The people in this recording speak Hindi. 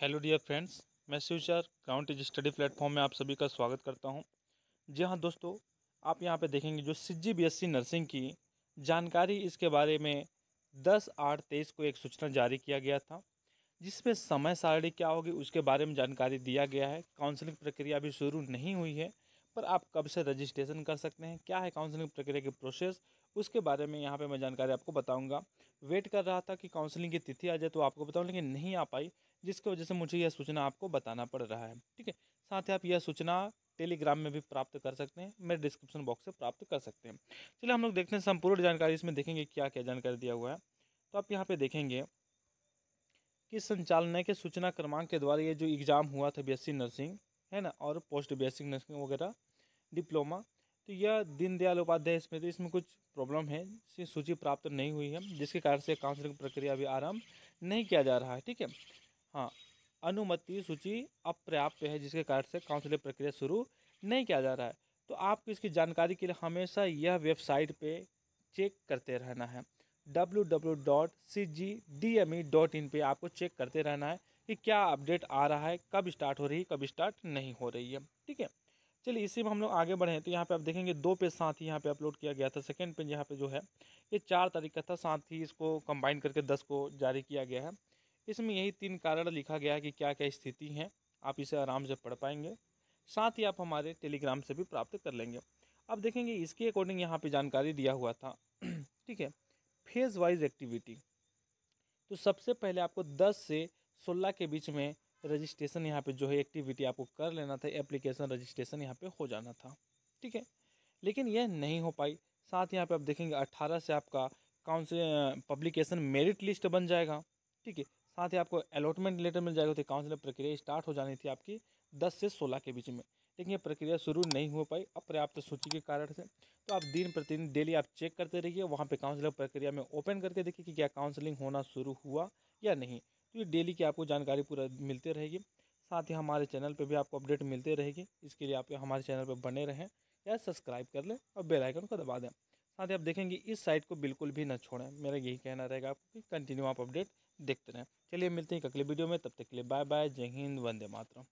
हेलो डियर फ्रेंड्स, मैं स्यूचर काउंटी स्टडी प्लेटफॉर्म में आप सभी का स्वागत करता हूँ। जी हाँ दोस्तों, आप यहाँ पे देखेंगे जो सी बी नर्सिंग की जानकारी, इसके बारे में 10 आठ तेईस को एक सूचना जारी किया गया था, जिसमें समय सारणी क्या होगी उसके बारे में जानकारी दिया गया है। काउंसलिंग प्रक्रिया अभी शुरू नहीं हुई है पर आप कब से रजिस्ट्रेशन कर सकते हैं, क्या है काउंसलिंग प्रक्रिया की प्रोसेस उसके बारे में यहाँ पे मैं जानकारी आपको बताऊँगा। वेट कर रहा था कि काउंसलिंग की तिथि आ जाए तो आपको बताऊँ, लेकिन नहीं आ पाई, जिसकी वजह से मुझे यह सूचना आपको बताना पड़ रहा है, ठीक है? साथ ही आप यह सूचना टेलीग्राम में भी प्राप्त कर सकते हैं मेरे डिस्क्रिप्शन बॉक्स से प्राप्त कर सकते हैं। चलिए हम लोग देखते हैं, संपूर्ण जानकारी इसमें देखेंगे क्या क्या जानकारी दिया हुआ है। तो आप यहाँ पे देखेंगे कि संचालनालय के सूचना क्रमांक के द्वारा ये जो एग्ज़ाम हुआ था बीएससी नर्सिंग है ना? और पोस्ट बेसिक नर्सिंग वगैरह डिप्लोमा। तो यह दीनदयाल उपाध्याय इसमें तो इसमें कुछ प्रॉब्लम है, इसकी सूची प्राप्त नहीं हुई है, जिसके कारण से काउंसलिंग प्रक्रिया अभी आरंभ नहीं किया जा रहा है, ठीक है? हाँ अनुमति सूची अपर्याप्त है, जिसके कारण से काउंसलिंग प्रक्रिया शुरू नहीं किया जा रहा है। तो आपको इसकी जानकारी के लिए हमेशा यह वेबसाइट पे चेक करते रहना है। इन पर आपको चेक करते रहना है कि क्या अपडेट आ रहा है, कब स्टार्ट हो रही है, कब स्टार्ट नहीं हो रही है, ठीक है? चलिए इसी में हम लोग आगे बढ़े तो यहाँ पे आप देखेंगे दो पेज साथ ही यहाँ पे अपलोड किया गया था। सेकेंड पेज यहाँ पे जो है, ये चार तारीख का था। साथ ही इसको कंबाइन करके दस को जारी किया गया है। इसमें यही तीन कारण लिखा गया है कि क्या क्या स्थिति है। आप इसे आराम से पढ़ पाएँगे। साथ ही आप हमारे टेलीग्राम से भी प्राप्त कर लेंगे। अब देखेंगे इसके अकॉर्डिंग यहाँ पर जानकारी दिया हुआ था। ठीक है। फ़ेज़ वाइज एक्टिविटी तो सबसे पहले आपको 10 से 16 के बीच में रजिस्ट्रेशन यहाँ पे जो है एक्टिविटी आपको कर लेना था एप्लीकेशन रजिस्ट्रेशन यहाँ पे हो जाना था, ठीक है? लेकिन यह नहीं हो पाई। साथ यहाँ पे आप देखेंगे 18 से आपका कौन से पब्लिकेशन मेरिट लिस्ट बन जाएगा, ठीक है? साथ ही आपको अलॉटमेंट लेटर मिल जाएगा तो काउंसिलिंग प्रक्रिया स्टार्ट हो जानी थी आपकी दस से सोलह के बीच में। लेकिन ये प्रक्रिया शुरू नहीं हो पाई, अपर्याप्त सूची के कारण से। तो आप दिन प्रतिदिन डेली आप चेक करते रहिए, वहाँ पे काउंसलिंग प्रक्रिया में ओपन करके देखिए कि क्या काउंसलिंग होना शुरू हुआ या नहीं। तो ये डेली की आपको जानकारी पूरा मिलते रहेगी। साथ ही हमारे चैनल पर भी आपको अपडेट मिलते रहेगी। इसके लिए आप हमारे चैनल पर बने रहें या सब्सक्राइब कर लें और बेलाइकन को दबा दें। साथ ही आप देखेंगे इस साइट को बिल्कुल भी ना छोड़ें। मेरा यही कहना रहेगा आपको कि कंटिन्यू आप अपडेट देखते रहें। चलिए मिलते हैं अगले वीडियो में। तब तक के लिए बाय बाय जय हिंद, वंदे मातरम।